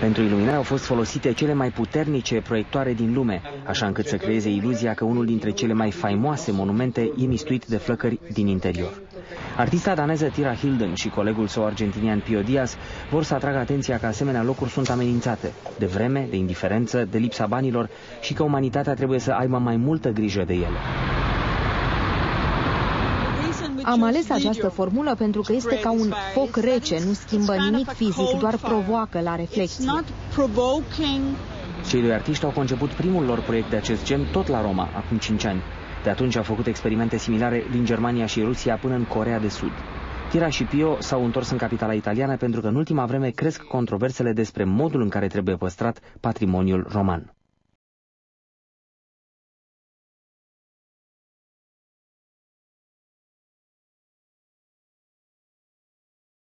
Pentru iluminare au fost folosite cele mai puternice proiectoare din lume, așa încât să creeze iluzia că unul dintre cele mai faimoase monumente e mistuit de flăcări din interior. Artista daneză Tira Hilden și colegul său argentinian Pio Diaz vor să atragă atenția că asemenea locuri sunt amenințate de vreme, de indiferență, de lipsa banilor și că umanitatea trebuie să aibă mai multă grijă de ele. Am ales această formulă pentru că este ca un foc rece, nu schimbă nimic fizic, doar provoacă la reflexie. Cei doi artiști au conceput primul lor proiect de acest gen tot la Roma, acum 5 ani. De atunci au făcut experimente similare din Germania și Rusia până în Corea de Sud. Tira și Pio s-au întors în capitala italiană pentru că în ultima vreme cresc controversele despre modul în care trebuie păstrat patrimoniul roman.